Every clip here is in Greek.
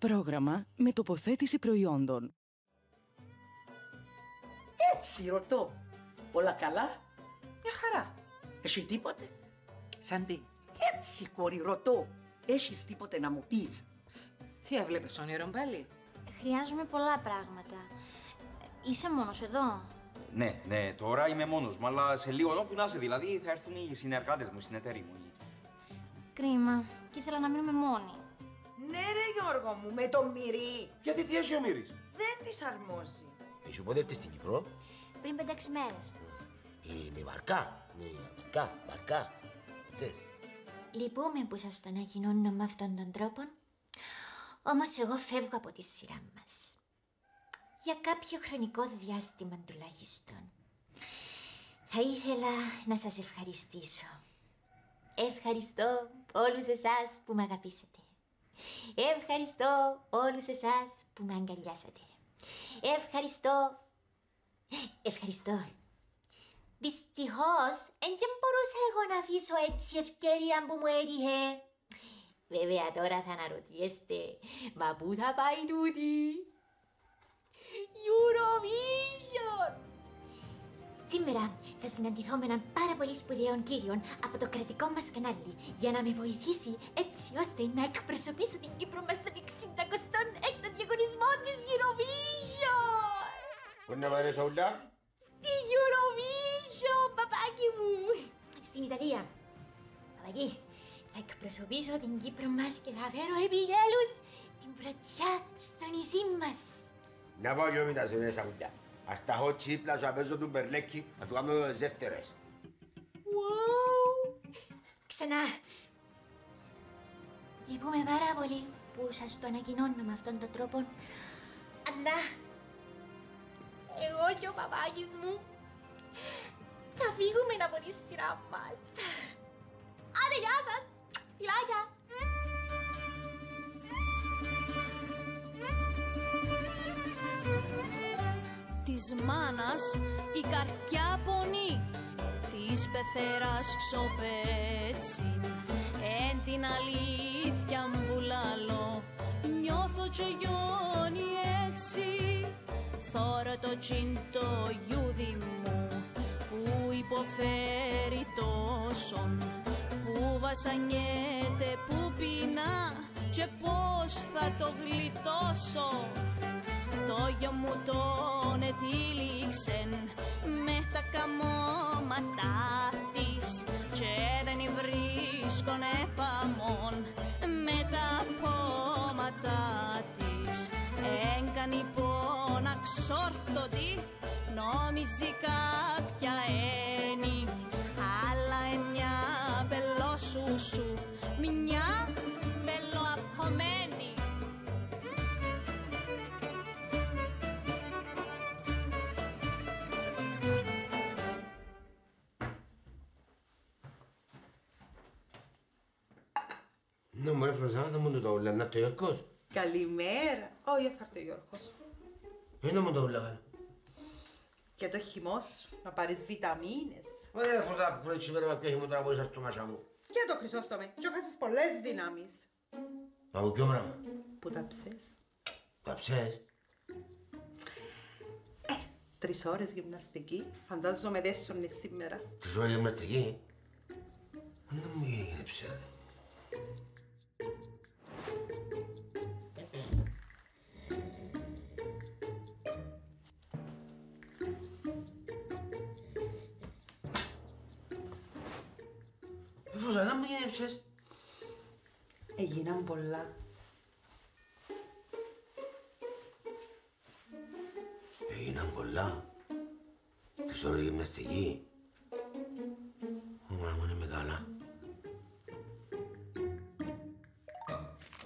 Πρόγραμμα με τοποθέτηση προϊόντων. Έτσι ρωτώ. Όλα καλά; Μια χαρά. Έχει τίποτε; Σαν τι. Έτσι κόρη ρωτώ. Έχεις τίποτε να μου πεις; Τι έβλεπες όνειρο πάλι; Χρειάζομαι πολλά πράγματα. Είσαι μόνος εδώ; Ναι, ναι, τώρα είμαι μόνος μου, αλλά σε λίγο όπου να είσαι, δηλαδή θα έρθουν οι συνεργάτες μου, οι συνεταίροι μου. Κρίμα. Και ήθελα να μείνουμε μόνοι. Ναι ρε Γιώργο μου, με το μυρί. Γιατί τι έχει ο Μύρης. Δεν της αρμόζει. Είσαι ποδεύτη στην Κύπρο. Πριν 5-6 μέρες. Ε, με βαρκά. Ναι, βαρκά, βαρκά. Τι. Λυπούμε που σας το ανακοινώνω με αυτόν τον τρόπο. Όμως εγώ φεύγω από τη σειρά μας. Για κάποιο χρονικό διάστημα τουλάχιστον. Θα ήθελα να σας ευχαριστήσω. Ευχαριστώ όλους εσάς που με αγαπήσατε. Ευχαριστώ όλους εσάς που με αγκαλιάσατε. Ευχαριστώ. Ευχαριστώ. Δυστυχώς, δεν μπορούσα εγώ να αφήσω έτσι ευκαιρία που μου έτυχε. Βέβαια τώρα θα αναρωτιέστε, μα πού θα πάει τούτη; Eurovision! Σήμερα θα συναντηθώ με έναν πάρα πολύ σπουδαίο κύριο από το κρατικό μας κανάλι για να με βοηθήσει έτσι ώστε να εκπροσωπήσω την Κύπρο μας στον 60ο έκτο διαγωνισμό της Eurovision! Μπορεί να πάρεις τα ουλά. Στη Eurovision, παπάκι μου! Στην Ιταλία. Παπάκι, θα εκπροσωπήσω την Κύπρο μας και θα φέρω επιτέλους την πρωτιά στο νησί μας. Να πάω και μετά σε μέσα ουλιά. Ας τα έχω τσίπλα σου απέζω του μπερλέκι, να σου κάνω τις δεύτερες. Wow! Ξανά. Λυπούμε πάρα πολύ που σας το ανακοινώνω με αυτόν τον τρόπο, αλλά εγώ και ο παπάκης μου θα φύγουμε από τη σειρά μας. Άντε, γεια σας! Φιλάκια! Της μάνας η καρκιά πονεί. Της πεθέρας ξοπέτσι Εν την αλήθεια μπουλάλο Νιώθω και γιώνει έτσι. Θωρώ το τσίντο γιούδι μου Που υποφέρει τόσον. Που βασανιέται, που πεινά Και πώς θα το γλιτώσω το γιο μου τον ετύλιξεν με τα καμώματα της και δεν βρίσκον επαμόν με τα πόματα της. Έγκαν πόνα ξόρτωτη νόμιζε κάποια ένι αλλά εμιά πελόσουσου μιας Ναι, μωρέ φραζά, να μου το ουλά, να το Γιώργος. Καλημέρα. Όχι, θα έρθει ο Γιώργος. Είναι μου το ουλά, καλά. Και το χυμός, να πάρεις βιταμίνες. Ωραία φραζά, που έτσι πέρα και μου τώρα που είσαι στο μάσα μου. Και το Χρυσόστομε, και έχασες πολλές δυνάμεις. Από ποιο πράγμα. Που τα ψες; Τα ψες. Τρεις ώρες γυμναστική, φαντάζομαι δεν σώνει σήμερα. Τις ώρες γυμναστική. Δεν μου έγινε ψέρα. Φραζά, να μου γίνει ψες. Έγιναν πολλά. Έγιναν πολλά. Τις ώρες γυμναστική. Μα μου είναι καλά.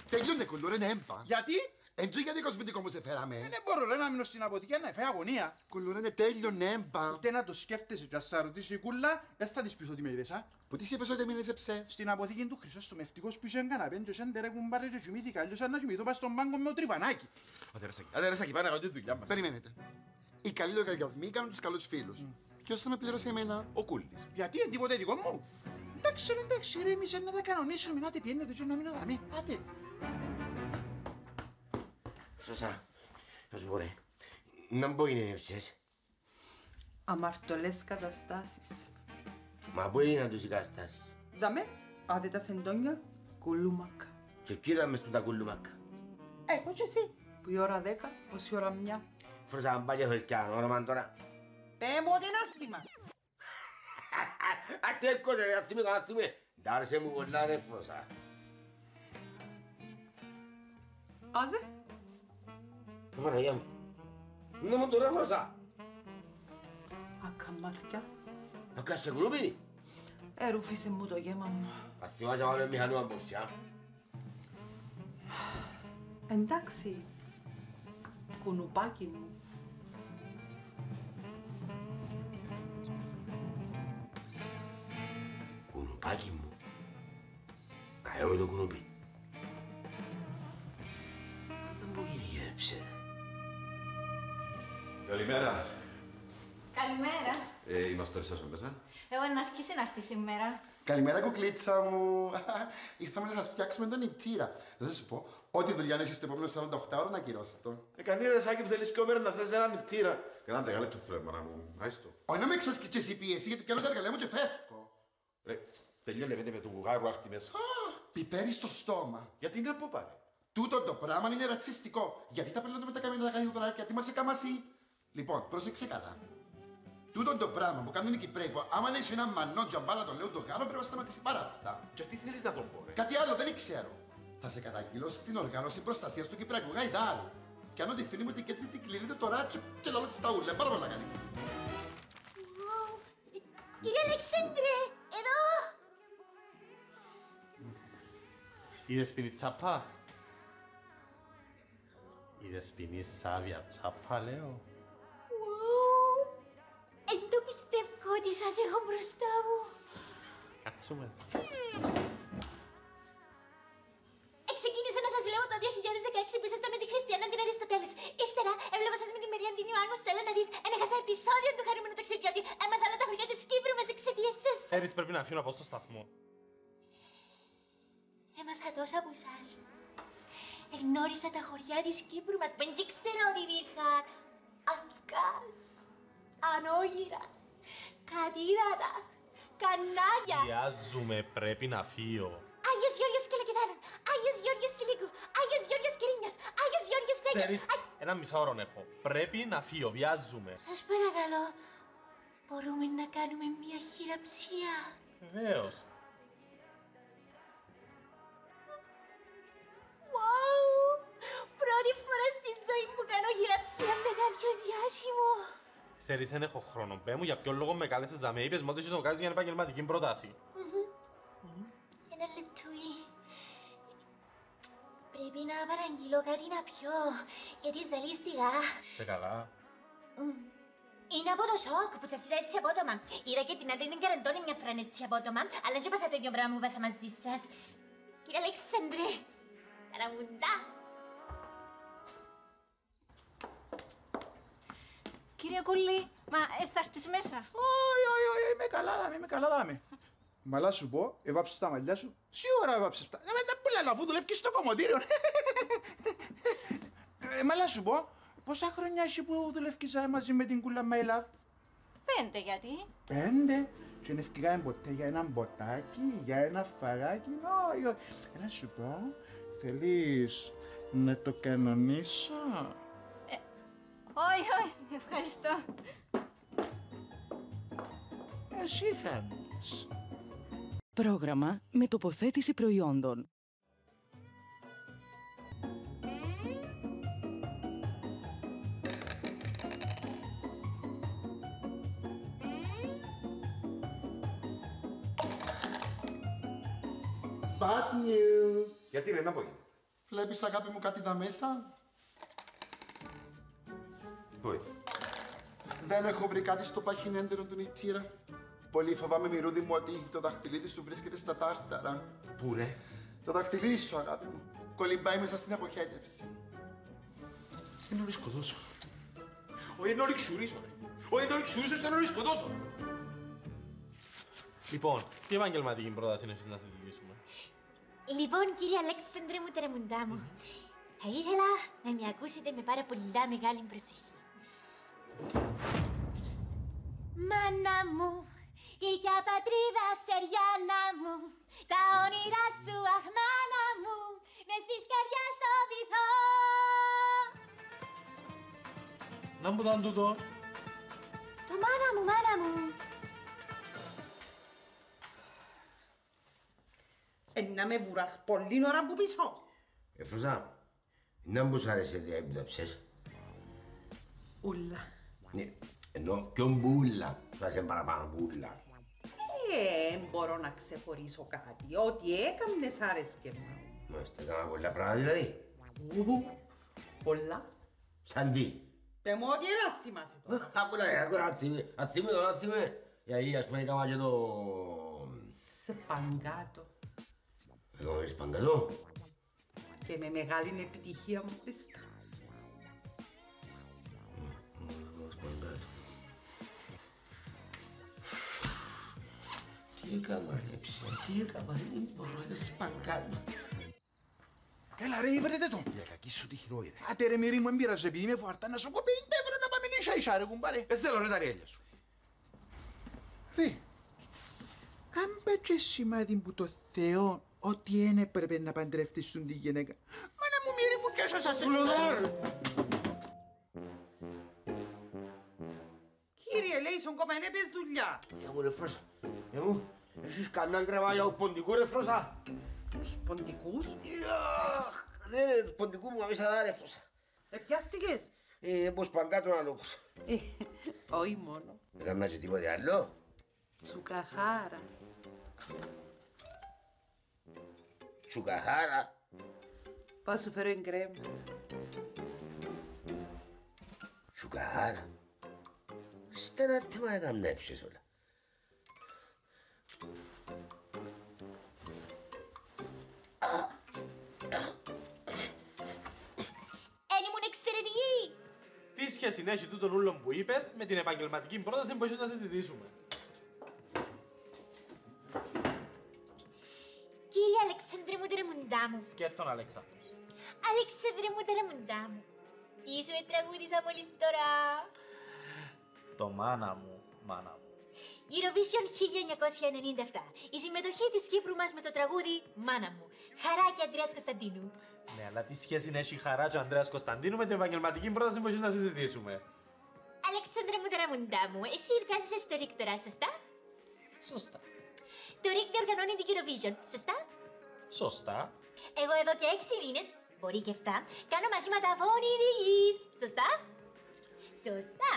Τελειώνε κουλούρε, είναι έμπα. Γιατί; Έτσι γιατί κοσμητικό μου σε φέραμε; Δεν μπορώ ρε, να μείνω στην αποθήκη να φάει αγωνία. Κουλούρε, είναι τέλειωνε έμπα. Ούτε να το σκέφτεσαι και να σε ρωτήσει η κούλα, δεν θα της πεις ότι με είδες, α; Που τι είπες ότι μείνες ψες. Στην αποθήκη του Χρυσόστομου ευτυχώς που είχε καναπέν και σαν τερέ κουμπάρες και κοιμήθηκα, αλλιώς αν να κοιμηθώ πας στον πάγκο με το τρυπανάκι. Αδερσάκι, αδερσάκι, πάνε να κάνω τη δουλειά μας. Περιμένετε. Οι καλοί λογαριασμοί κάνουν τους καλούς φίλους. Ποιος θα με πληρώσει εμένα; Ο Κούλης. Γιατί, είναι τίποτε δικό μου. Εντάξει, ρε, εντάξει, ρε, εμείς να τα κανονίσουμε, να te πιένετε και να μείνω δαμή. Άτε. Σωσά, θα σου πω ρε. Να μπω είναι εύσες; Αμαρτωλές καταστάσεις. Μα πού είναι να τους οι καταστάσεις. Δαμε, άντε τα σεντόνια, κουλούμακα. Και ποιοι ήταν μες του τα κουλουμάκα. Εγώ και εσύ. Που η ώρα δέκα, ως η ώρα μια. Φρόσα να πάει και θέλεις κι ένα όνομα τώρα. Πέ μου ότι είναι άσχημα. Ας τι έκοσε ρε, ας θυμηθώ, ας θυμηθώ. Ντάρσε μου πολλά ρε Φρόσα. Άντε, Ε, Παναγιά μου. Να μου το ρε Φρόσα. ακαμάθια. Να κάνεις σε γκρούπι. Ερούφισε μου το γέμα μου. Ας θυμάσαι να βάλω μηχανού απόψε, α. Εντάξει, κουνουπάκι μου. Κουνουπάκι μου. Να έχω το κουνουπί. Να μου κυριέψε. Καλημέρα. Καλημέρα. Ε, είμαστε όλοι σας μέσα. Εγώ να αρχίσει να έρθει σήμερα. Καλημέρα, κουκλίτσα μου. Ήρθαμε να σας φτιάξουμε τον νηπτήρα. Δεν θα σου πω, ό,τι δουλειά έχεις στο επόμενο 48 ώρα να ακυρώσει το. Ε, κανεί ρε Σάκη που θέλεις και όμερα να θες έναν νηπτήρα. Κανένα δεκάλεπτο θέλω, μάνα μου. Άιστο. Όχι να με εξασκήσεις η πίεση, γιατί πιάνω τα εργαλεία μου και φεύγω. Ρε, τελειώνε με το γουγάρου άρτη μέσα. Πιπέρι στο στόμα. Γιατί να πω πάρε. Τούτο το πράγμα είναι ρατσιστικό. Γιατί τα πελώνουμε τα καμένα τα κανιδωράκια, τι μας έκαμασι. Λοιπόν, πρόσεξε καλά. Τούτο το πράγμα που κάνουν οι Κυπρέοι, που άμα έχει ένα μανό τζαμπάλα το λέω το κάνω, πρέπει να σταματήσει πάρα αυτά. Γιατί θέλεις να τον πω, ρε; Κάτι άλλο δεν ξέρω. Θα σε καταγγείλω στην οργάνωση προστασίας του Κυπριακού Γαϊδάρου. Και αν τη φίλη μου την κέντρη την κλείνεται το ράτσο και λέω της στα ούλα. Πάρα πολύ καλή φίλη. Κύριε Αλεξάνδρε, εδώ! Η δεσποινή τσάπα; Η δεσποινή σάβια τσάπα, λέω; Εν το πιστεύω ότι σας έχω μπροστά μου. Κάτσουμε. Εξεκίνησα να σας βλέπω το 2016 που ήσασταν με τη Χριστιανά την Αριστοτέλης. Ύστερα έβλεπα σας με τη Μερία την Ιωάννου Στέλλα να δεις. Έχασα επεισόδιο του χαρούμενου ταξιδιώτη. Έμαθα όλα τα χωριά της Κύπρου μας εξαιτίας σας. Έρης πρέπει να αφήνω από στο σταθμό. Έμαθα τόσα από εσάς. Εγνώρισα τα χωριά της Κύπρου μας που δεν ήξερα ότι υπήρχαν. Ασκάς, ανόγυρα, κατήρατα, κανάλια. Βιάζουμε, πρέπει να φύγω. Άγιος Γιώργος Κελεκεδάνων, Άγιος Γιώργος Σιλίκου, Άγιος Γιώργος Κυρίνιας, Άγιος Γιώργος Φέγγας. Ξέρεις, ένα μισό ώρα έχω. Πρέπει να φύγω, βιάζουμε. Σας παρακαλώ, μπορούμε να κάνουμε μια χειραψία. Βεβαίως. Wow! Πρώτη φορά στη ζωή μου κάνω χειραψία με κάποιο διάσημο. Ξέρεις, δεν έχω χρόνο. Πέ μου, για ποιο λόγο με κάλεσες να με είπες, μου ότι έχεις να μου κάνεις μια επαγγελματική πρόταση. Ένα λεπτούι. Πρέπει να παραγγείλω κάτι να πιω, γιατί ζαλίστηκα. Σε καλά. Μμ. Είναι από το σοκ που σας είδα έτσι απότομα. Είδα και την άντρη την καραντώνει μια φορά έτσι απότομα, αλλά δεν έπαθα το ίδιο πράγμα που πάθα μαζί σας. Κύριε Αλεξάνδρε, καραμουντά. Κύριε Κουλή, μα ε, θα έρθεις μέσα. Όχι, όχι, όχι, είμαι καλά δάμε, είμαι καλά δάμε. Μαλά σου πω, εβάψεις τα μαλλιά σου. Τι ώρα εβάψεις τα. Ε, δεν πουλά αφού δουλεύεις στο κομμωτήριο. ε, μαλά σου πω, πόσα χρόνια έχει που δουλεύεις ε, μαζί με την κούλα My Love; Πέντε γιατί; Πέντε. Και δεν ευκαιρία ποτέ για ένα μποτάκι, για ένα φαράκι. Όχι, όχι. Ε, να σου πω, θέλεις να το κανονίσω; Όχι, όχι, ευχαριστώ. Εσύ χάνεις. Πρόγραμμα με τοποθέτηση προϊόντων. Bad news. Γιατί ρε, να πω. Βλέπεις αγάπη μου κάτι δα μέσα; Όχι. Δεν έχω βρει κάτι στο παχυνέντερο του νητήρα. Πολύ φοβάμαι μυρούδι μου ότι το δαχτυλίδι σου βρίσκεται στα τάρταρα. Πού ρε; Το δαχτυλίδι σου αγάπη μου. Κολυμπάει μέσα στην αποχέτευση. Είναι να σκοτώσω. Όχι, είναι να ξουρίσω, ρε. Όχι, είναι να ξουρίσω, είναι να σκοτώσω. Λοιπόν, τι επαγγελματική πρόταση έχεις να συζητήσουμε; Λοιπόν, κύριε Αλέξανδρε μου, τερεμουντά μου, θα ήθελα να με ακούσετε με πάρα πολλά μεγάλη προσοχή. Μάνα μου, ηλιά πατρίδα Σεριάνα μου, τα όνειρά σου αχ μάνα μου, μες της καρδιάς στο βυθό. Να μου ήταν τούτο. Το μάνα μου, μάνα μου. Ε, να με βουράς πολύ ώρα που πίσω. Εφροσά, να μου σ' άρεσε τι έμπλεψες. Ούλα. Ναι, ενώ ποιον μπούλα, θα σε παραπάνω μπούλα. Ε, μπορώ να ξεχωρίσω κάτι. Ό,τι έκαμνες άρεσκε μου. Μάλιστα, έκανα πολλά πράγματα δηλαδή. Ου, Πολλά. Σαν τι; Πε μου ότι ένα θυμάσαι τώρα. Άκου να, άκου να θυμί, αν θυμί, αν θυμί. Γιατί ας πούμε έκανα και το... Σε παγκάτο. Έκανα σπαγκαλό. Και με μεγάλη επιτυχία μου πίστα. Τι έκανα ρε ψε, τι έκανα ρε, δεν μπορώ να σπαγκάτο. Έλα ρε, βρετε το. Για κακή σου τη χειρόη, ρε. Άτε ρε μυρί μου, εμπειράζω επειδή με φουαρτά να σου πω 50 ευρώ να πάμε ίσα ίσα ρε κουμπάρε. Δεν θέλω ρε τα ριέλια σου. Ρε, κάμπε και σημάδι που το Θεό ότι δεν έπρεπε να παντρεύτεις τον τη γυναίκα. Μάνα μου μυρί μου και έσωσα σε Κύριε, λέει, στον κομμενέ πες δουλειά. Για μου ρε Φρόσα, για μου, έχεις κανέναν κρεβάγια από ποντικού ρε Φρόσα. Τους ποντικούς; Ιαχ, Δεν είναι του ποντικού μου καμίσα δά ρε Φρόσα. Ε, πιάστηκες; Ε, πως παγκάτω να λόγους. Ε, όχι μόνο. Δεν έκανα και τίποτε άλλο. Τσουκαχάρα. Τσουκαχάρα. Πάω σου φέρω εγκρέμ. Τσουκαχάρα. Στενά τι μου έκανα έψες όλα. Σχέση έχει τούτον ούλον που είπες με την επαγγελματική πρόταση που έχεις να συζητήσουμε. Κύριε Αλεξάνδρε μου τερεμουντά μου. Σκέτον Αλεξάνδρος. Αλεξάνδρε μου τερεμουντά μου. Τι σου τραγούδισα μόλις τώρα; Το μάνα μου, μάνα μου. Eurovision 1997. Η συμμετοχή της Κύπρου μας με το τραγούδι «Μάνα μου». Χαρά και Αντρέας Κωνσταντίνου. Ναι, αλλά τι σχέση έχει η χαρά και ο Ανδρέας Κωνσταντίνου με την επαγγελματική πρόταση που έχεις να συζητήσουμε. Αλεξάνδρε μου τερεμουντά μου, εσύ εργάζεσαι στο ΡΙΚ τώρα, σωστά; Σωστά. Το ΡΙΚ διοργανώνει την Eurovision, σωστά; Σωστά. Εγώ εδώ και έξι μήνες, μπορεί και εφτά, κάνω μαθήματα φωνητικής. Σωστά; Σωστά.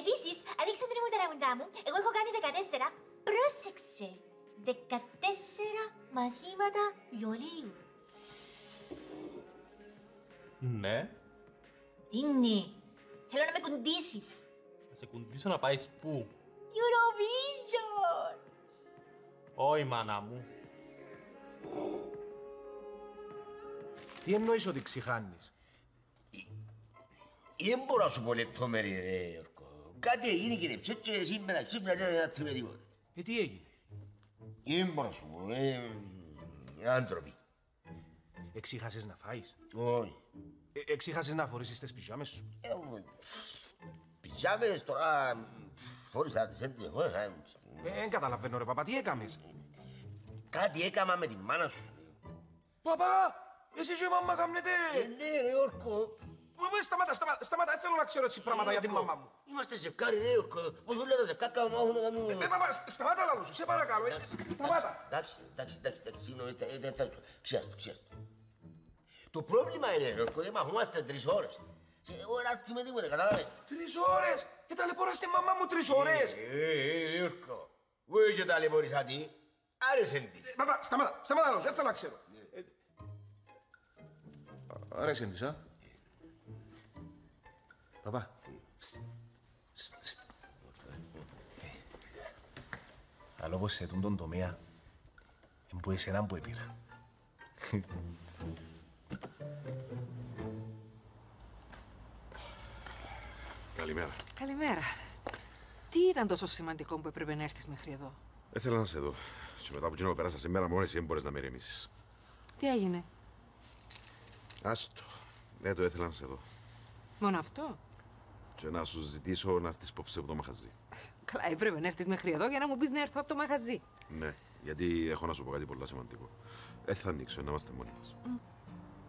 Επίσης, Αλέξανδρε μου τεραμουντά μου, εγώ έχω κάνει 14, πρόσεξε, 14 μαθήματα βιολίου. Ναι. Τι είναι, θέλω να με κουντήσεις. Θα σε κουντήσω να πάεις πού; Eurovision! Όχι, μάνα μου. Τι εννοείς ότι ξηχάνεις; Δεν μπορώ να σου πω λεπτόμερη ρε Γιώργο. Κάτι έγινε και ρεψέ και σήμερα ξύπνα και δεν θυμάμαι τίποτα. Ε, τι έγινε; Δεν μπορώ να σου πω, ε, ε, άνθρωποι. Εξήχασες να φάεις; Όχι. Ε, εξήχασες να φορήσεις τις πιζάμες σου. Ε, ε, Πιζάμες τώρα, φόρησα τις έντες, φόρησα. Ε, δεν καταλαβαίνω ρε παπά, τι έκαμες. Κάτι έκαμα με τη μάνα σου. Παπά, εσύ και η μαμά κάμνετε. Ε, ναι ρε Γιώργο. Παπά, σταμάτα, σταμάτα, σταμάτα, δεν θέλω να ξέρω έτσι πράγματα για την μαμά μου. Είμαστε ζευκάρι ρε Γιώργο. Πώς όλα τα ζευκάκα μου έχουν να κάνουν... Ε, παπά, σταμάτα λαλό σου, σε παρακαλώ, ε. Σταμάτα. Εντάξει, εντάξει, εντάξει, εντάξει, συγγνώμη, ε, δεν θα... Ξιάστο, ξιάστο. Το πρόβλημα είναι, Γιώργο, δεν μαχούμαστε τρεις ώρες. Και εγώ δεν θυμάμαι τίποτε, κατάλαβες; Τρεις ώρες. Ε, ταλαιπωράς τη μαμά μου τρεις ώρες. Ε, ε, Γιώργο. Εγώ είσαι ταλαιπωρήσα τι. Άρεσε τη. Παπά, σταμάτα, σταμάτα λαλό σου, δεν θέλω να ξέρω. Ε, Άρεσε της, α. Παπά. Σ, σ, σ. Αλλά όπως σε τούν τον τομέα, δεν που εσένα που έπειρα. Καλημέρα. Καλημέρα. Τι ήταν τόσο σημαντικό που έπρεπε να έρθεις μέχρι εδώ; Έθελα να σε δω. Και μετά από εκείνο που πέρασα σήμερα, μόνο εσύ δεν μπορείς να με ηρεμήσεις. Τι έγινε; Άστο. Ναι, το ήθελα να σε δω. Μόνο αυτό; Και να σου ζητήσω να έρθεις υπόψε από το μαχαζί. Καλά, έπρεπε να έρθεις μέχρι εδώ για να μου πεις να έρθω από το μαγαζί. Ναι, γιατί έχω να σου πω κάτι πολύ σημαντικό. Δεν θα ανοίξω, να είμαστε μόνοι μας.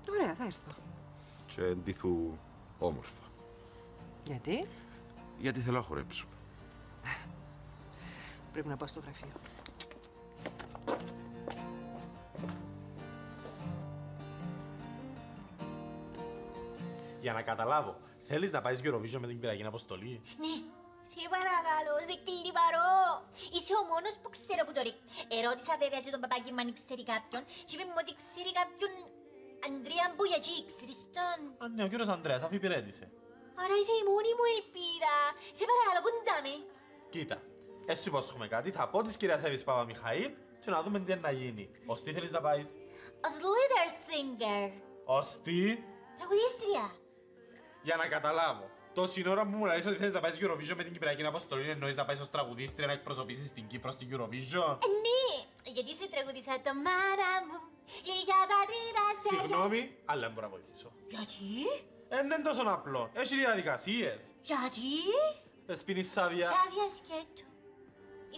Ωραία, θα έρθω. Και ντύθου όμορφα. Γιατί; Γιατί θέλω να χορέψουμε. πρέπει να πάω στο γραφείο. Για να καταλάβω, θέλεις να πάεις Eurovision με την πυραγική αποστολή; Ναι, σε παρακαλώ, σε κλιπαρώ. Είσαι ο μόνος που ξέρω που το ρίχνει. Ερώτησα βέβαια και τον παπάκι μου αν ξέρει κάποιον και είπε μου ότι ξέρει κάποιον Αντρέα Μπουγιατζή, ξέρεις τον. Α, ναι, ο κύριος Ανδρέας αφιπηρέτησε. Άρα είσαι η μόνη μου ελπίδα. Σε παρακαλώ, κοντά με. Κοίτα, έτσι σου υπόσχομαι κάτι, θα πω της κυρίας Εύης Παπαμιχαήλ και να δούμε τι είναι να γίνει. Ως τι θέλεις να πάεις; Ως leader singer. Ως τι, Τραγουδίστρια. για να καταλάβω. Τόση ώρα που μου λες ότι θέλεις να πάεις Eurovision με την Κυπριακή Αποστολή, εννοείς να πάεις ως τραγουδίστρια να εκπροσωπήσεις την Κύπρο στην Eurovision; Ε, Ναι, γιατί σε τραγουδίσα το μάνα μου. Λίγα πατρίδα σε Συγγνώμη, αλλά δεν μπορώ να βοηθήσω. Γιατί; Ε, δεν είναι τόσο απλό. Έχει διαδικασίες. Γιατί; Δεσποινής Σάβια. Σάβιας σκέτο.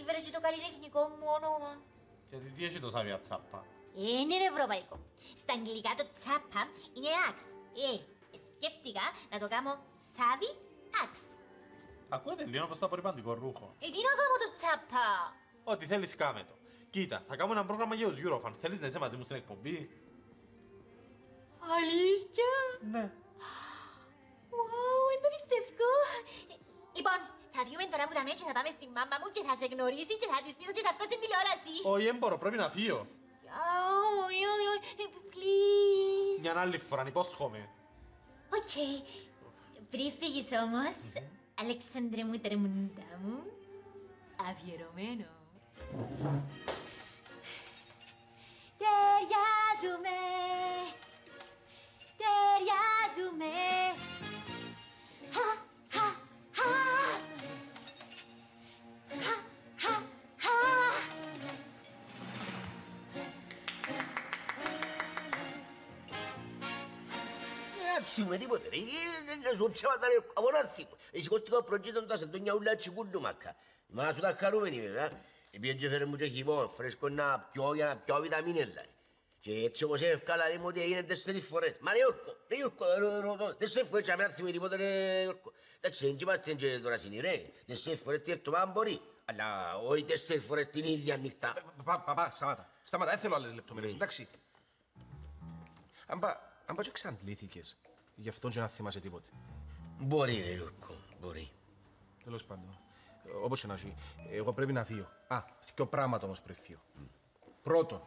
Ήφερε και το καλλιτεχνικό μου όνομα. Γιατί τι έχει το Σάβια Τσάπα; Ε, Είναι ευρωπαϊκό. Στα αγγλικά το τσάπα είναι άξ. Ε, σκέφτηκα να το κάνω σάβι άξ. Ακούετε λίγο όπως το απορριπαντικό ρούχο. Ε, τι να κάνω το τσάπα; Ό,τι θέλεις κάμε το. Κοίτα, θα κάνουμε ένα πρόγραμμα για τους Eurofan. Θέλεις να είσαι μαζί μου στην εκπομπή; Αλήθεια; Ναι. Wow, δεν το πιστεύω. Ε, Λοιπόν, θα βγούμε τώρα που τα μέτια θα πάμε στη μάμα μου και θα σε γνωρίσει και θα της πεις ότι θα βγω στην τηλεόραση. Όχι, δεν μπορώ, πρέπει να φύγω. Α, Όχι, όχι, όχι. Ε, Please. Μια άλλη φορά, υπόσχομαι. Οκ. Πριν φύγεις όμως, Αλέξανδρε μου, τρεμούντα μου, αφιερωμένο. Ταιριάζουμε, ταιριάζουμε. Χα, χα, χα. Χα, χα, χα. Δεν θυμούμε τίποτε ρε. Δεν σου ψέματα ρε. Από να θυμώ. Σηκώστηκα προτζήτοντας εν τόνια ούλα τσικούλου μακά. Η μάνα σου ήταν χαρούμενη βέβαια. Επίεν και φέρε μου και χειμώνα, φρέσκο να πιω για να πιω βιταμίνες δηλαδή. Και έτσι όπως έφευκα λέει μου ότι έγινε τέσσερις φορές. Μα ρε Ιόρκο, ρε Ιόρκο, ρε ρωτώ, τέσσερις φορές και να θυμεί τίποτε ρε Ιόρκο. Εντάξει, δεν είμαστε και τώρα συνή ρε. Τέσσερις φορές τι έρθουμε αν μπορεί. Αλλά όχι τέσσερις φορές την ίδια νύχτα. Παπά, παπά, σταμάτα. Σταμάτα, δεν θέλω άλλες λεπτομέρειες, εντάξει. Αν πά, αν πά και εξαντλήθηκες, γι' αυτό και να θυμάσαι τίποτε. Μπορεί ρε Ιόρκο, μπορεί. Τέλος πάντων. Όπως και να έχει, εγώ πρέπει να φύγω. Α, δυο πράγματα όμως πρέπει φύγω. Πρώτον,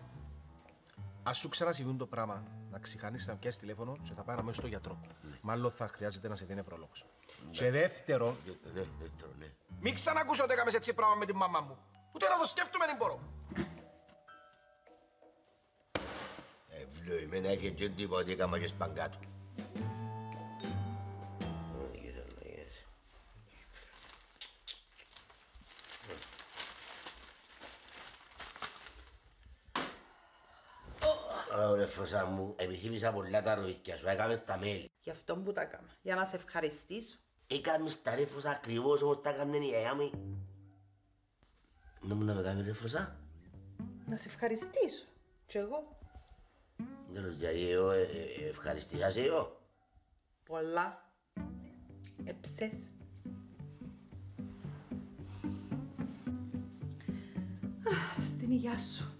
ας σου ξανασυμβούν το πράγμα, να ξεχάνεις να πιάσεις τηλέφωνο και θα πάει αμέσως στο γιατρό. Μάλλον θα χρειάζεται να σε δει νευρολόγος. Και δεύτερο, Ναι, δεύτερο, ναι. μην ξανακούσω ότι έκαμες έτσι πράγμα με την μαμά μου. Ούτε να το σκέφτομαι δεν μπορώ. Ευλογημένα και δεν τίποτα ότι έκαμα και σπαγκάτο. Ωραία, Φροσά μου, επιθύμησα πολλά τα ροϊκιά σου, έκαμες τα μέλη. Γι' αυτό που τα έκανα. Για να σε ευχαριστήσω. Έκαμες τα ρε Φροσά ακριβώς όπως τα έκαναν η γιαγιά μου. Να μου να με κάνει ρε Φροσά. Να σε ευχαριστήσω. Κι εγώ. Τέλος, γιατί εγώ ε, ε, ευχαριστήκα σε εγώ. Πολλά. Εψές. Α, Στην υγειά σου.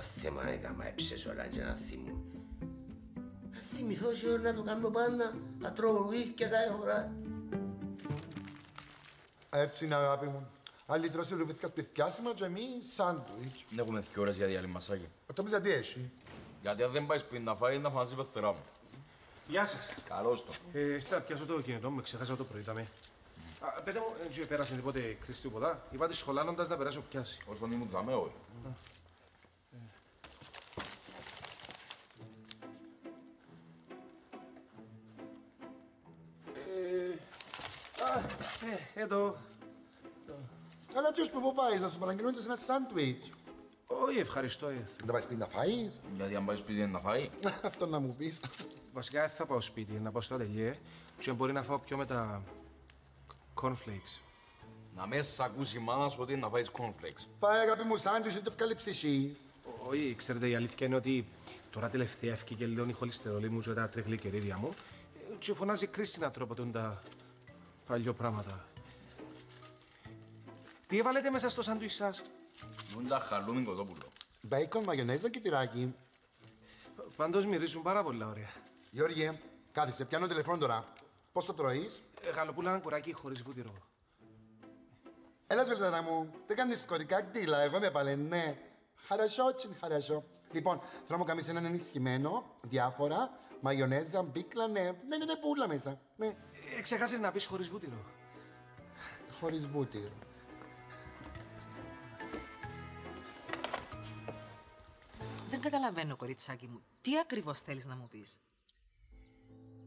Θέμα έκαμα έψες όλα και να θυμούν. Να θυμηθώ σε ώρα να το κάνω πάντα, να τρώω βίθκια κάθε φορά. Έτσι είναι αγάπη μου. Άλλοι τρώσει ρουβίθηκα σπιθιάσιμα και εμείς σάντουιτς. Δεν έχουμε δύο ώρες για διαλυμασάκι. Αυτό πεις γιατί έχει. Γιατί αν δεν πάει σπίτι να φάει, να φανάζει η πεθερά μου. Γεια σας. Καλώς το. Ε, ήρθα να πιάσω το κινητό μου, ξεχάσα το πρωί, ταμέ. Α, πέτε μου, δεν πέρασε τίποτε κρίση τίποτα. Είπατε σχολάνοντας να περάσω πιάσει. Όσον ήμουν δαμέ, όχι. Ε, α, ε, εδώ. Αλλά ποιος που πού πάεις, να σου παραγγείλω και σε ένα σάντουιτς. Όχι, ευχαριστώ. ε. Δεν τα πάει σπίτι να φάεις; Γιατί αν πάει σπίτι να φάει. Αυτό να μου πεις. Βασικά δεν θα πάω σπίτι, να πάω στο ατελιέ και μπορεί να φάω πιο με τα cornflakes. Να με σ' ακούσει η μάνα σου ότι να φάεις cornflakes. Πάει αγάπη μου σάντουιτς, δεν το βγάλει ψυχή. Όχι, ξέρετε, η αλήθεια είναι ότι τώρα τελευταία έφυγε λίγο η χολυστερολή μου και τα τριγλικερίδια μου ε, και φωνάζει κρίση να τρώω από τον τα παλιό πράγματα. Τι έβαλετε μέσα στο σάντουιτς σας; Μουν τα χαλούμι κοτόπουλο. Μπέικον, μαγιονέζα και τυράκι. Πάντως μυρίζουν πάρα πολλά ωραία. Γιώργη, κάθισε, πιάνω τηλεφώνο τώρα. Πώς το τρώεις; Ε, γαλοπούλα ένα κουράκι χωρίς βούτυρο. Έλα σβελτάρα μου, δεν κάνεις σκοτικά κτήλα, εγώ είμαι πάλι, ναι. Χαρασό, τσιν χαρασό. Λοιπόν, θέλω να μου κάνεις έναν ενισχυμένο, διάφορα, μαγιονέζα, μπίκλα, ναι. Ναι, ναι, ναι, πουλα μέσα. Ναι, Ε, ξεχάσες να πεις χωρίς βούτυρο. χωρίς βούτυρο. Δεν καταλαβαίνω, κοριτσάκι μου. Τι ακριβώς θέλεις να μου πεις;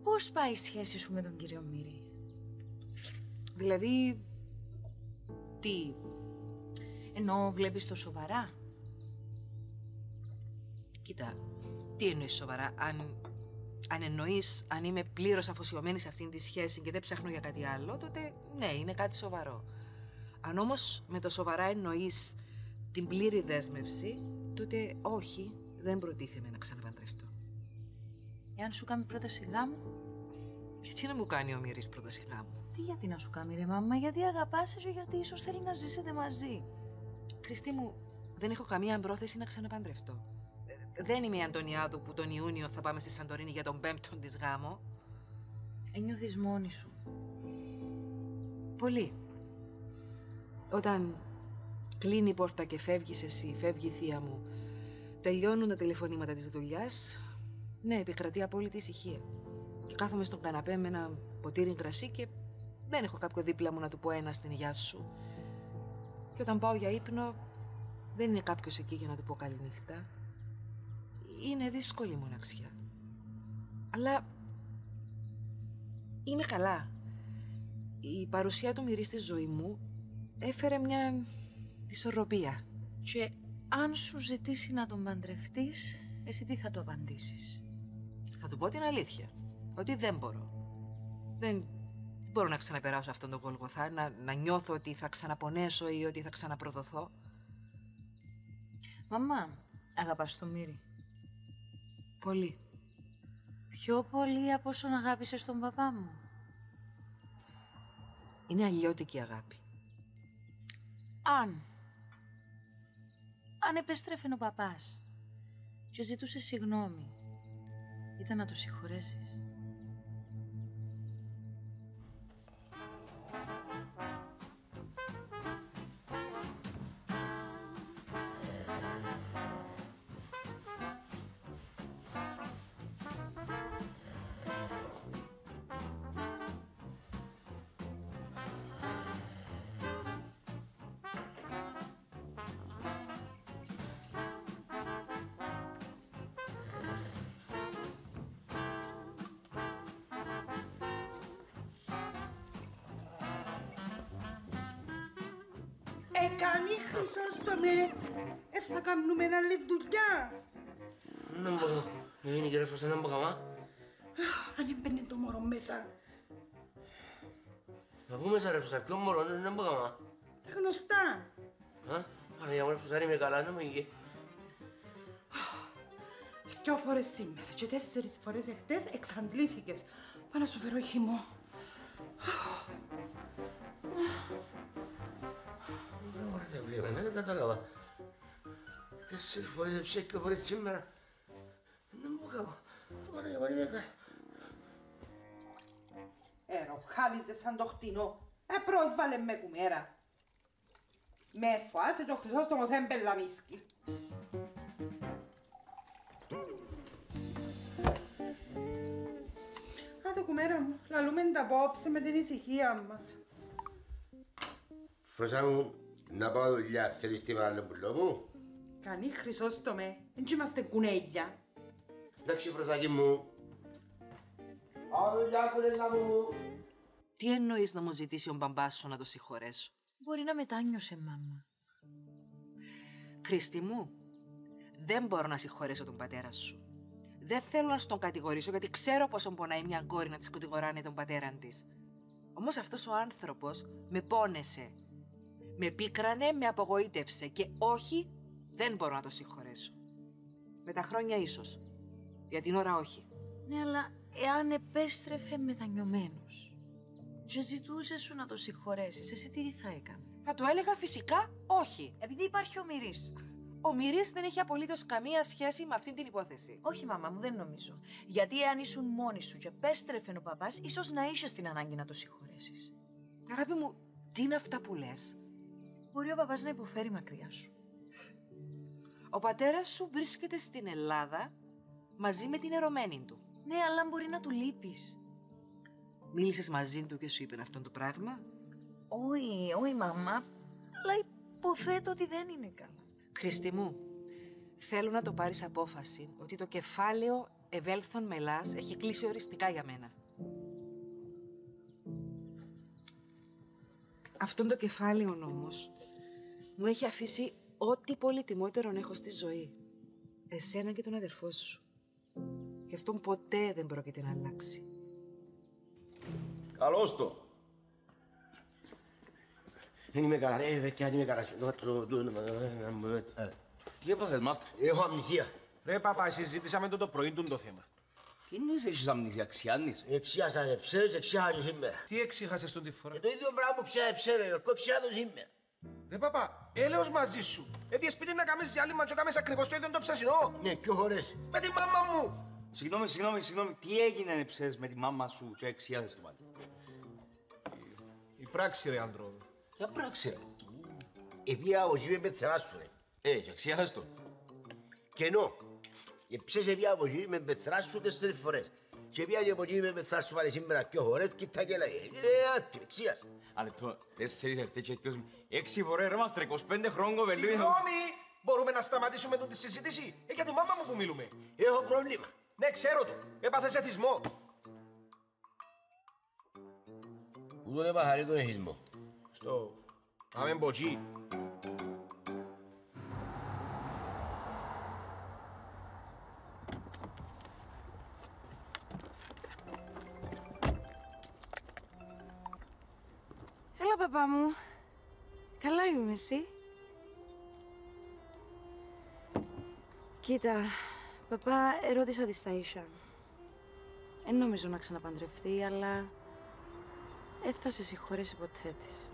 Πώς πάει η σχέση σου με τον κύριο Μύρη; Δηλαδή, τι, Ενώ βλέπεις το σοβαρά; κοίτα, τι εννοείς σοβαρά. Αν, αν εννοείς, αν είμαι πλήρως αφοσιωμένη σε αυτήν τη σχέση και δεν ψάχνω για κάτι άλλο, τότε ναι, είναι κάτι σοβαρό. Αν όμως με το σοβαρά εννοείς την πλήρη δέσμευση, τότε όχι, δεν προτίθεμαι να ξαναπαντρευτώ. Εάν σου κάνει πρόταση γάμου, Γιατί να μου κάνει ο Μύρης πρόταση γάμου; τι γιατί να σου κάνει ρε μάμα, γιατί αγαπάς και γιατί ίσως θέλει να ζήσετε μαζί; Χριστί μου, δεν έχω καμία πρόθεση να ξαναπαντρευτώ. Ε, Δεν είμαι η Αντωνιάδου που τον Ιούνιο θα πάμε στη Σαντορίνη για τον πέμπτον της γάμο. Ένιωθεις μόνη σου. Πολύ. Όταν κλείνει η πόρτα και φεύγεις εσύ, φεύγει η θεία μου, τελειώνουν τα τηλεφωνήματα της δουλειάς, ναι, επικρατεί απόλυτη ησυχία. Και κάθομαι στον καναπέ με ένα ποτήρι κρασί και δεν έχω κάποιο δίπλα μου να του πω ένα στην υγειά σου. Και όταν πάω για ύπνο, δεν είναι κάποιος εκεί για να του πω καληνύχτα. Είναι δύσκολη η μοναξιά. Αλλά είμαι καλά. Η παρουσία του μυρί στη ζωή μου έφερε μια ισορροπία. Και αν σου ζητήσει να τον παντρευτείς, εσύ τι θα του απαντήσεις; Θα του πω την αλήθεια. Ότι δεν μπορώ. Δεν μπορώ να ξαναπεράσω αυτόν τον κολγοθά, να, να νιώθω ότι θα ξαναπονέσω ή ότι θα ξαναπροδοθώ. Μαμά, αγαπάς τον Μύρη. Πολύ. Πιο πολύ από όσον αγάπησες τον παπά μου. Είναι αλλιώτικη αγάπη. Αν. Αν επέστρεφε ο παπάς και ζητούσε συγγνώμη, ήταν να το συγχωρέσεις. Κάνει Χρυσόστομε. Ε, θα κάνουμε άλλη δουλειά. Να μπορώ. Με είναι και ρε φροσέ να μπω καμά. Αν έμπαινε το μωρό μέσα. Να πούμε σαν ρε φροσέ, ποιο μωρό είναι να μπω καμά. Τα γνωστά. Α, Παναγιά μου ρε φροσέ, είμαι καλά, να με γε. Δυο φορές σήμερα και τέσσερις φορές εχθές εξαντλήθηκες. Πάω να σου φέρω χυμό. Δεν κατάλαβα. Τέσσερις φορές ψέκιο φορές σήμερα. Δεν μπορώ καμά. Παναγιά μου, είμαι καλά. Ε, ροχάλιζε σαν το χτινό. Ε, πρόσβαλε με κουμέρα. Με φάσε και ο Χρυσόστομος έμπελανίσκει. Άντε κουμέρα μου, λαλούμε τα απόψε με την ησυχία μας. Φροσά μου, να πάω δουλειά, θέλεις τίποτα άλλο πουλό μου. Κανεί Χρυσόστομε, δεν είμαστε κουνέλια. Εντάξει, φροσάκι μου. Πάω δουλειά, κουλέλα μου. Τι εννοείς να μου ζητήσει ο μπαμπάς σου να το συγχωρέσω; Μπορεί να μετάνιωσε, μάμα. Χρήστη μου, δεν μπορώ να συγχωρέσω τον πατέρα σου. Δεν θέλω να στον κατηγορήσω γιατί ξέρω πόσο πονάει μια κόρη να της κατηγοράνε τον πατέρα της. Όμως αυτός ο άνθρωπος με πόνεσε. Με πίκρανε, με απογοήτευσε και όχι, δεν μπορώ να το συγχωρέσω. Με τα χρόνια ίσως. Για την ώρα όχι. Ναι, αλλά εάν επέστρεφε μετανιωμένος και ζητούσε σου να το συγχωρέσεις, εσύ τι θα έκανε. Θα του έλεγα φυσικά όχι. Επειδή υπάρχει ο Μυρής. Ο Μυρής δεν έχει απολύτως καμία σχέση με αυτή την υπόθεση. Όχι, μαμά μου, δεν νομίζω. Γιατί εάν ήσουν μόνοι σου και επέστρεφε ο παπάς, ίσως να είσαι την ανάγκη να το συγχωρέσεις. Αγάπη μου, τι είναι αυτά που λες; Μπορεί ο παπάς να υποφέρει μακριά σου. Ο πατέρας σου βρίσκεται στην Ελλάδα μαζί με την ερωμένη του. Ναι, αλλά μπορεί να του λείπεις. Μίλησες μαζί του και σου είπε αυτό το πράγμα; Όχι, όχι, μαμά. Αλλά υποθέτω ότι δεν είναι καλά. Χριστί μου, θέλω να το πάρεις απόφαση ότι το κεφάλαιο ευέλθον μελάς έχει κλείσει οριστικά για μένα. Αυτόν το κεφάλαιο όμως μου έχει αφήσει ό,τι πολυτιμότερο έχω στη ζωή. Εσένα και τον αδερφό σου. Και αυτόν ποτέ δεν πρόκειται να αλλάξει. Καλώς το. Δεν είμαι καλά, ρε, παιδιά, δεν είμαι καλά. Το- το- το- ε, Τι έπαθες, μάστρε; Έχω αμνησία. Ρε παπά, συζήτησαμε το το πρωί του το θέμα. Τι εννοείς έχεις αμνησία, ξιάνεις. Εξιάσα εψές, εξιάσα και σήμερα. Τι εξήχασες τον τη φορά; Και το ίδιο πράγμα που ξιά εψέρε, εγώ εξιά το σήμερα. Ρε παπά, έλεος μαζί σου. Έπιε σπίτι να κάνεις διάλειμμα και κάνεις ακριβώς το ίδιο το ψασινό. Ναι, πιο χωρές. Με τη μάμα μου. Συγγνώμη, συγγνώμη, συγγνώμη. Τι έγινε ψες με τη μάμα σου και εξιάζεσαι το πάλι. Η πράξη ρε άντρο. Ποια πράξη, ρε; Επία από εκεί με πεθεράς σου, ρε. Ε, και εξιάζεσαι το. Κενό. Εψές επία από εκεί με πεθερά σου τέσσερις φορές. Και επία και από εκεί με πεθερά σου πάλι σήμερα πιο χωρές, κοίτα και λέει. Ε, άτι, εξίας. Αλλά το τέσσερις εχτές και ποιος... Έξι φορές ρε μάστρε, 25 χρόνια κοπελούι. Συγγνώμη, μπορούμε να σταματήσουμε την συζήτηση; Ε, για τη μάμα μου που μιλούμε. Έχω πρόβλημα. Ναι, ξέρω το. Έπαθες εθισμό. Πού τον έπαθα τον εχισμό. Στο... Πάμε μποτσί. Έλα, Κοίτα, παπά, ερώτησα τη Σταΐσα. Δεν νομίζω να ξαναπαντρευτεί, αλλά δεν θα σε συγχωρέσει ποτέ της.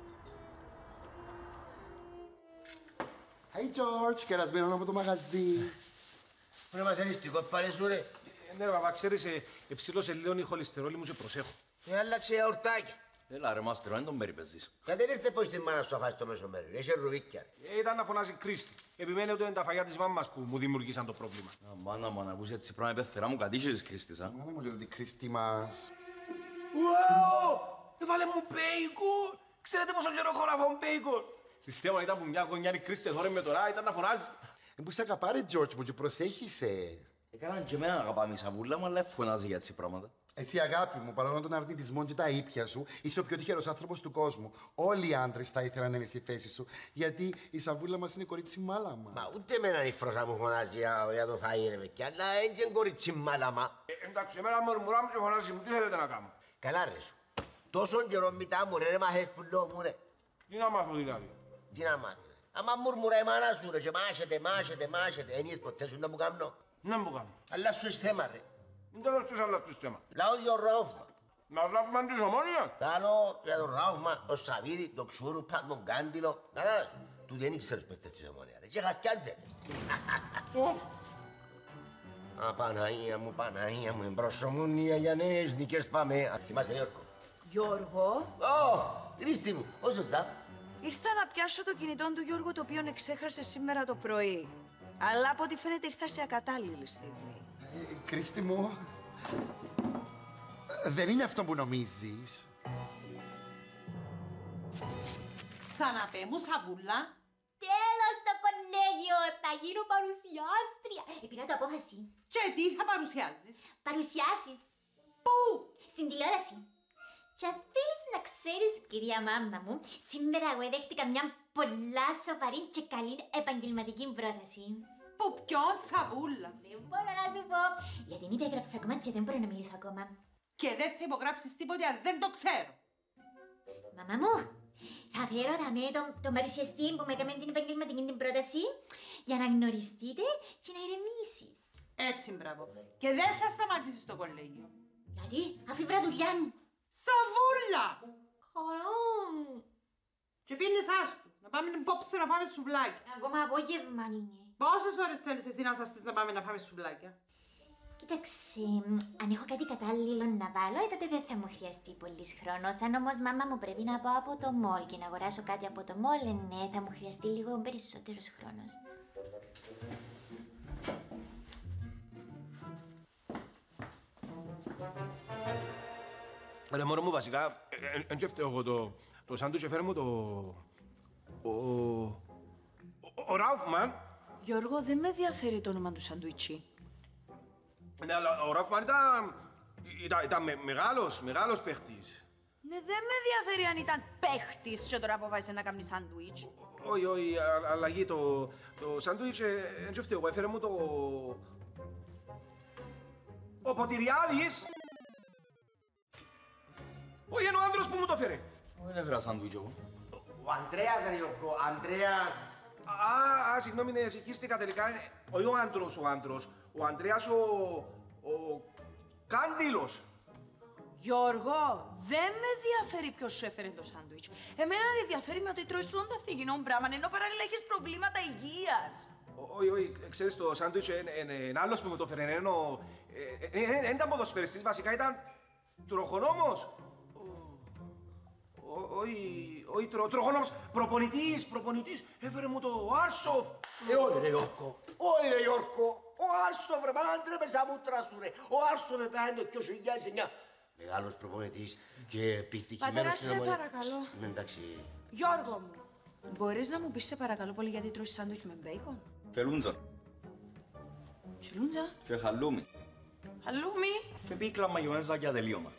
Hey George, κερασμένο από το μαγαζί. Πού είναι μαζανιστικό πάλι σου, ρε. Ε, Ναι, ρε παπά, ξέρεις, ε, εψήλωσε λίγο η χολυστερόλη μου, σε προσέχω. Ε, άλλαξε γιαουρτάκια. Έλα ρε μάστρε, δεν τον περιπέζεις. Γιατί δεν ήρθε πως τη μάνα σου αφάσει το μέσο μέρος. Έχει ρουβίκια. ρε. Ε, ήταν να φωνάζει Κρίστη. Επιμένει ότι είναι τα φαγιά της μάμας που μου δημιουργήσαν το πρόβλημα. Α, Μάνα μου, να ακούς έτσι πράγμα πεθερά μου κατήχεσες Κρίστης, α. Μάνα μου λέει ότι Κρίστη μας. Ουάου! Έβαλε μου μπέικον! Ξέρετε πόσο καιρό χωράφω μπέικον! Πιστεύω αν ήταν που μια γωνιά η Κρίστη θόρε με τώρα, ήταν να φωνάζει. Ε, που σε αγαπάρε George μου και προσέχισε. Έκαναν και εμένα αγαπάμε η σαβούλα μου, αλλά φωνάζει για έτσι πράγματα. Εσύ αγάπη μου, παρόλο τον αρνητισμό και τα ήπια σου, είσαι ο πιο τυχερός άνθρωπος του κόσμου. Όλοι οι άντρες θα ήθελαν να είναι στη θέση σου, γιατί η σαβούλα μας είναι κορίτσι μάλαμα. Μα ούτε εμένα η φρόσα μου φωνάζει για, για το φαΐ, ρε παιδιά. Αλλά είναι και κορίτσι μάλαμα. Ε, εντάξει, εμένα μορμουρά μου και φωνάζει μου, τι θέλετε να κάνω; Καλά ρε σου. Τόσο καιρό μητά μου ρε, ρε μάθες που λέω μου ρε. Τι να μάθω δηλαδή; Τι να μάθεις ρε. Άμα μουρμουρά η μάνα σου ρε και μάχεται, μάχεται, μάχεται. Εν είδες ποτέ σου να μου κάνω; Να μου κάνω. Αλλά σου είσαι θέμα ρε. Δεν θέλω στους άλλους τους θέμα. Λάω δυο ράουφμα. Να λάβουμε της ομόνιας. Λάλο για το ράουφμα, το σαβίδι, το ξούρουπα, τον κάντιλο. Κατάλαβες. Του δεν ήξερες πέτες της ομόνια ρε. Και χασκιάζεται. Α, Παναγία μου, Παναγία μου, εμπροσωμούνια για νέες νικές πάμε. Α, θυμάσαι Νιόρκο. Γιώργο, Ω, Κρίστη μου, όσο ζα. ήρθα να πιάσω το κινητό του Γιώργου το οποίο εξέχασε σήμερα το πρωί. Αλλά από ό,τι φαίνεται ήρθα σε ακατάλληλη στιγμή. Ε, Κρίστη μου, ε, δεν είναι αυτό που νομίζεις. Ξαναπέ μου, Σαβούλα. Τέλος το κολέγιο, θα γίνω παρουσιάστρια. Ε, πήρα το απόφαση. Και τι θα παρουσιάζεις; Παρουσιάσεις. Πού; Στην τηλεόραση. Και αν θέλεις να ξέρεις, κυρία μάμα μου, σήμερα εγώ δέχτηκα μια πολλά σοβαρή και καλή επαγγελματική πρόταση. Που ποιον σαβούλα. Δεν μπορώ να σου πω, γιατί την υπέγραψα ακόμα και δεν μπορώ να μιλήσω ακόμα. Και δεν θα υπογράψεις τίποτε αν δεν το ξέρω. Μαμά μου, θα φέρω τα με τον, τον παρουσιαστή που με έκανε την επαγγελματική την πρόταση για να γνωριστείτε και να ηρεμήσεις. Έτσι, μπράβο. Και δεν θα σταματήσεις το κολέγιο. Γιατί, αφού βρω δουλειά. Σαβούλα! Χαρά μου. Και πίνεις άστου. Να πάμε απόψε να φάμε σουβλάκια. Ακόμα απόγευμα είναι. Πόσες ώρες θέλεις εσύ να σας να πάμε να φάμε σουβλάκια; Κοίταξε, μ, αν έχω κάτι κατάλληλο να βάλω, ε, τότε δεν θα μου χρειαστεί πολύς χρόνος. Αν όμως, μάμα μου πρέπει να πάω από το μόλ και να αγοράσω κάτι από το μόλ, ε, ναι, θα μου χρειαστεί λίγο περισσότερος χρόνος. Ρε μωρό μου, βασικά, δεν και φταίω εγώ το, το σάντουιτς έφερε μου το... Ο... Ο, ο Ράουφμαν. Γιώργο, δεν με ενδιαφέρει το όνομα του σαντουιτσί. Ναι, αλλά ο Ράουφμαν ήταν... Ήταν, ήταν με, μεγάλος, μεγάλος παίχτης. Ναι, δεν με ενδιαφέρει αν ήταν παίχτης και τώρα αποφάσισε να κάνει σάντουιτς. Όχι, όχι, α- αλλαγή το, το σάντουιτς, δεν και φταίω εγώ, έφερε μου το... Ο Ποτηριάδης. Όχι, είναι ο άντρος που μου το έφερε. Δεν έφερα σάντουιτς εγώ; Ο Ανδρέας, ρε Γιώργο, Ανδρέας. Α, α, συγγνώμη, ναι, συγχύστηκα τελικά. Είναι- Όχι ο άντρος, ο άντρος. Ο Ανδρέας ο... ο... Κάντιλος. Γιώργο, δεν με ενδιαφέρει ποιος σου έφερε το σάντουιτς. Εμένα με ενδιαφέρει με ότι τρώεις τον ταθηγινό πράγμα, ενώ παράλληλα έχει προβλήματα υγείας. Όχι, όχι, ξέρεις το σάντουιτς είναι είναι άλλος που μου το έφερε, είναι ο... ε, ε, ε, Δεν ήταν ποδοσφαιριστής, βασικά ήταν τροχονόμος. Ο- Όχι, όχι, τρο- τροχονόμος, προπονητής, προπονητής. Έφερε μου το Άρσοφ. Ε, όχι ρε Γιώργο, όχι ρε Γιώργο. Ο Άρσοφ ρε, μα αν τρέπεσαι τα μούτρα σου ρε. Ο Άρσοφ επάνε το 2009. Μεγάλος προπονητής και επιτυχημένος Πατέρα, στην σε ομονία. παρακαλώ. Ναι, εντάξει. Γιώργο μου, μπορεί να μου πει σε παρακαλώ πολύ γιατί τρώει σάντουιτς με μπέικον. Πελούντζα Σιλούντζα, και χαλούμι. χαλούμι. Και πίκλα μαγιονέζα για τελείωμα.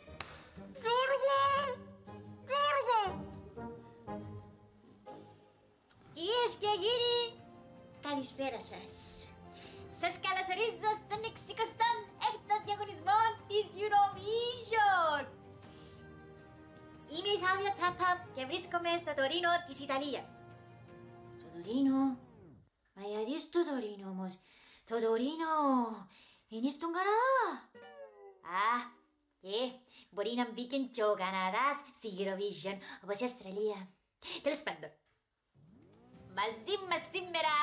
Κυρίες και κύριοι, καλησπέρα σας. Σας καλωσορίζω στον 68ο διαγωνισμό της Eurovision. Είμαι η Σάβια Τσάπα και βρίσκομαι στο Τωρίνο της Ιταλίας. Στο Τωρίνο; Μα γιατί στο Τωρίνο όμως; Το Τωρίνο είναι στον Καναδά. Α, ε, μπορεί να μπει και ο Καναδάς στη Eurovision, όπως η Αυστραλία. Τέλος πάντων, Μαζί μας σήμερα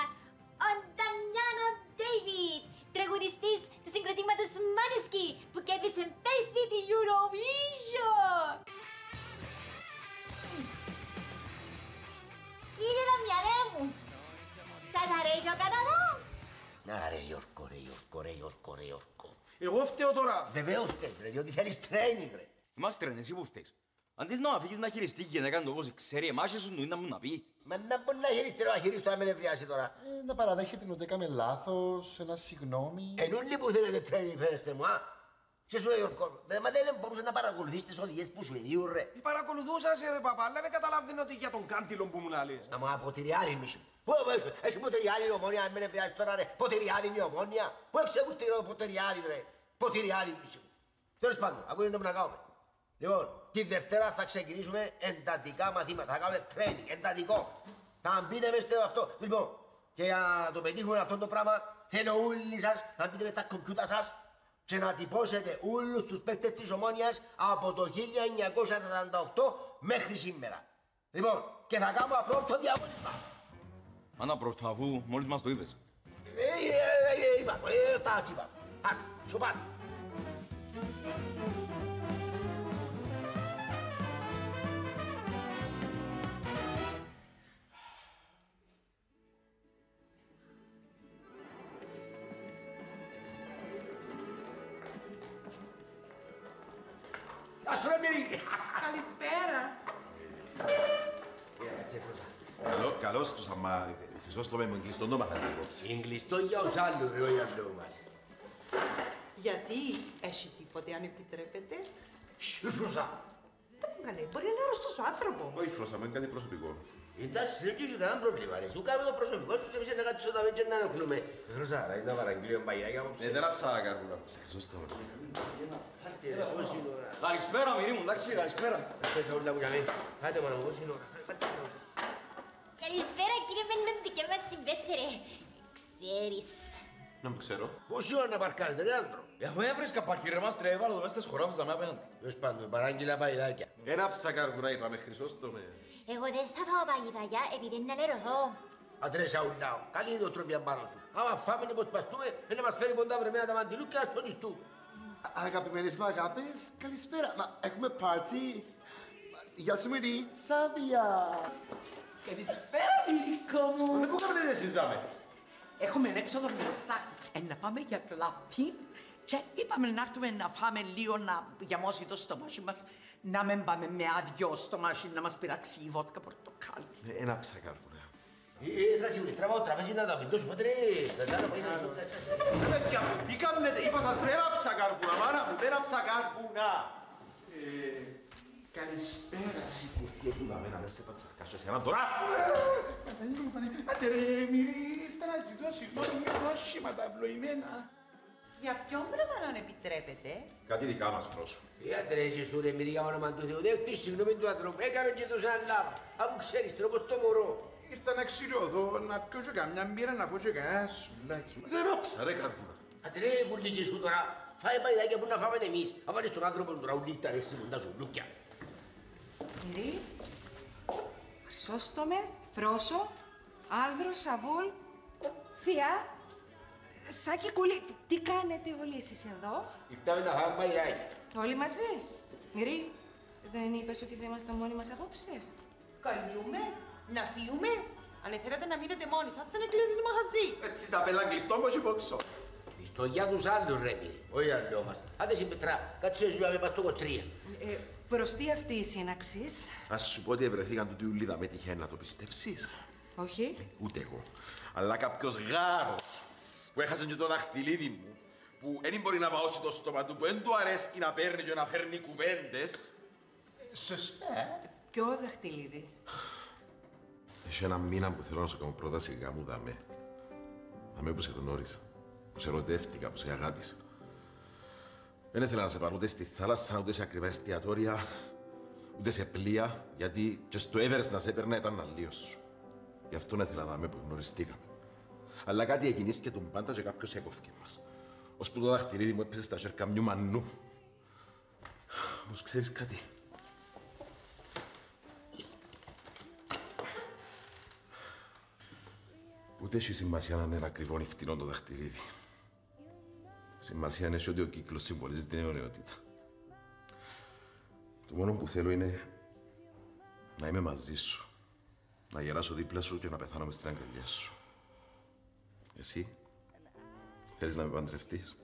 ο Νταμιάνο Ντέιβιτ, τραγουδιστής του συγκροτήματος Μάνεσκι που κέρδισε πέρσι την Eurovision. Κύριε Δαμιανέ μου, σας αρέσει ο Καναδάς. Να ρε Γιώργο, ρε Γιώργο, ρε Γιώργο, ρε Γιώργο. Εγώ φταίω τώρα. Βεβαίως φταίς ρε, διότι θέλεις training ρε. Είμαστε ρε, εσύ που φταίς. Αντί να αφήγεις να χειριστεί και να κάνει το όπως ξέρει, εμάς σου νου να μου να πει. Μα να μπορεί να χειριστεί ρε, να χειριστεί, να με νευριάσει τώρα. Ε, να παραδέχεται ότι έκαμε λάθος, ένα συγγνώμη. Ενούλοι που θέλετε training φέρεστε μου, α. Και σου λέει Γιώργος, ε, μα δεν μπορούσες να παρακολουθείς τις οδηγίες που σου ειδίουν ρε. Παρακολουθούσα σε ρε παπά, αλλά δεν καταλαβαίνω ότι για τον Κάντιλο που μου να λες. Να μου αποτυριάδι μισό. Πού έχει, έχει ποτηριάδι η ομόνια, αν με νευριάσει τώρα ρε. Ποτηριάδι είναι η ομόνια. Πού έχει σε το ποτηριάδι ρε. Ποτηριάδι μισό. Τέλος πάντων, ακούτε το που να κάνουμε. Λοιπόν, τη Δευτέρα θα ξεκινήσουμε εντατικά μαθήματα. Θα κάνουμε training, εντατικό. Θα μπείτε μες στο αυτό. Λοιπόν, και για να το πετύχουμε αυτό το πράγμα, θέλω όλοι σας να μπείτε μες στα κομπιούτα σας και να τυπώσετε όλους τους παίκτες της Ομόνιας από το 1948 μέχρι σήμερα. Λοιπόν, και θα κάνουμε απλό το διαγωνισμό. Άνα πρώτα, αφού μόλις μας το είπες. Ε, ε, ε, είπα, ε, αυτά είπα. Άκου, σου πάρω. Καλό, καλώς τους, αμα Χρυσόστομε με κλειστό το μαγαζί απόψε. Εγκλειστό για ως άλλους ρε, όχι αλλού μας. Γιατί έχει τίποτε αν επιτρέπετε; Σιούσα. καλέ. Μπορεί να είναι άρρωστος ο άνθρωπος. Όχι, Φρόσα, μην κάτι προσωπικό. Εντάξει, δεν έχει κανένα πρόβλημα. Ρε. Σου κάνουμε το προσωπικό σου, εμείς να κάτσουμε να μην και να ενοχλούμε. Χρωσάρα, είναι ένα παραγγείλιο μπαγιάκι απόψε. Ε, δεν άψα κάρβουνα. Σε χρυσόστομα. Άντε, ρε, πώς είναι η ώρα. Καλησπέρα, μυρί μου, εντάξει, καλησπέρα. Πες όλα που για μένα. Άντε, μάνα μου, πώς είναι η ώρα. Καλησπέρα κύριε Μενόντι και μας συμπέθερε. Ξέρεις. Να μου ξέρω. Πόση ώρα να παρκάρετε, ρε άντρο. Εγώ έβρισκα παρκή ρε μας τρέβα, αλλά το μέσα στις χωράφες να με απέναντι. Τέλος πάντων, παράγγειλα παϊδάκια. Ένα άψα κάρβουνα είπαμε, χρυσόστομε. Εγώ δεν θα φάω παγιδαγιά επειδή είναι αλερωθώ. Αντρέ Σαουλάου, καλή είναι ο τρόπια πάνω σου. Άμα φάμε να προσπαστούμε, να μας φέρει ποντά βρεμένα τα μαντιλούκια, ας φωνιστού. Αγαπημένες μου αγάπες, καλησπέρα. Μα έχουμε πάρτι. Γεια σου Μυρί, Σάβια. Καλησπέρα, Μυρικό μου. Με πού κάνετε εσείς, ζάμε; Έχουμε έξοδο με το σάκι. Ε, να πάμε για κλαπί και είπαμε να έρθουμε να φάμε λίγο να γιαμώσει το στομάχι μας. Να μην πάμε με άδειο στομάχι να μας πειράξει η βότκα πορτοκάλι. Ένα άψα κάρβουνα. Ε, θα συμβουλή, τραβάω τραπέζι να τα πεντώσουμε, τρε. Δεν θα να πάει να σου Ρε παιδιά μου, τι κάνετε, είπα σας δεν άψα κάρβουνα, μάνα μου, δεν άψα κάρβουνα. Ε, Καλησπέρα, σηκωθείτε του λαμένα, μέσα σε πατσαρκάσω εσένα τώρα. Άντε ρε, Μυρί, ήρθα να ζητώ συγγνώμη για το άσχημα τα ευλογημένα. Για ποιον πράγμα να επιτρέπετε. Κάτι δικά μας, Φρόσο. Ε, άντρε, εσύ σου ρε μυρία όνομα του Θεού, δέχτη συγγνώμη του ανθρώπου, έκαμε και τόσο ένα Αφού ξέρεις, τρόπο το μωρό. Ήρθα να ξηριωθώ, να πιω και καμιά μπύρα, να φω και κανένα σουλάκι. Δεν άψα ρε κάρβουνα. Άντε ρε, πουλίτζι σου τώρα. Φάει παϊδάκια που να φάμε εμείς. Αν βάλεις τον άνθρωπο του ραουλίτα, ρε, σιμούντα σου λούκια. Μυρί, Χρυσόστομε, Φρόσο, Άνδρο, Σαβούλ, Θεία, Σάκη Κουλή. Τι κάνετε όλοι εσείς εδώ, Ήρθαμε να φάμε παϊδάκια. όλοι μαζί; Μυρί, δεν είπες ότι θα είμαστε μόνοι μας απόψε; Καλούμε, να φύγουμε. Αν θέλετε να μείνετε μόνοι σας, σαν εκκλείσει μαχαζί. Έτσι τα πέλα κλειστό μου όχι πόξο. Στο για τους άλλους ρε μυρί, όχι άλλο μας. Άντε συμπετρά, κάτσε σου να με πας στο 23. Ε, προς τι αυτή η σύναξης, Ας σου πω ότι ευρεθήκαν του τιουλίδα με τυχαίνει να το πιστέψεις. όχι. Ούτε εγώ. Αλλά κάποιος γάρος που έχασε και το δαχτυλίδι μου που δεν μπορεί να βαώσει το στόμα του, που δεν του αρέσει να παίρνει και να φέρνει κουβέντες. Σωστά. Ποιο δαχτυλίδι; Έχει ένα μήνα που θέλω να σου κάνω πρόταση γάμου δαμέ. Δαμέ που σε γνώρισα, που σε ερωτεύτηκα, που σε αγάπησα. Δεν ήθελα να σε πάρω ούτε στη θάλασσα, ούτε σε ακριβά εστιατόρια, ούτε σε πλοία, γιατί και στο Everest να σε έπαιρνα ήταν αλλίος σου. Γι' αυτό δεν ήθελα δαμέ που γνωριστήκαμε. Αλλά κάτι εκινήθηκε τον πάντα και κάποιος έκοφηκε μας. Ως που το δαχτυλίδι μου έπεσε στα χέρια μιου μανού. Όμως ξέρεις κάτι. Ούτε έχει σημασία να είναι ακριβό ή φτηνό το δαχτυλίδι. Σημασία έχει ότι ο κύκλος συμβολίζει την αιωνιότητα. Το μόνο που θέλω είναι να είμαι μαζί σου. Να γεράσω δίπλα σου και να πεθάνω μες στην αγκαλιά σου. Εσύ, θέλεις να με παντρευτείς;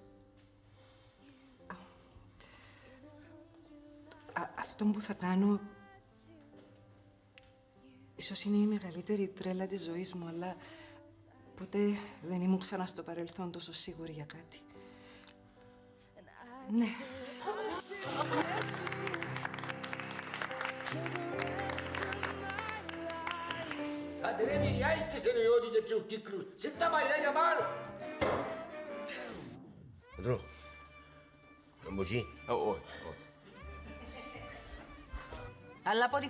Α, αυτό που θα κάνω... Ίσως είναι η μεγαλύτερη τρέλα της ζωής μου, αλλά ποτέ δεν ήμουν ξανά στο παρελθόν τόσο σίγουρη για κάτι. Ναι. Άντε ρε μυριά, είστε σε νεότητες και τους κύκλους. Σε τα παϊδάκια πάνω. Αντρό, εμποσί. Όχι, όχι. Αλλά από ό,τι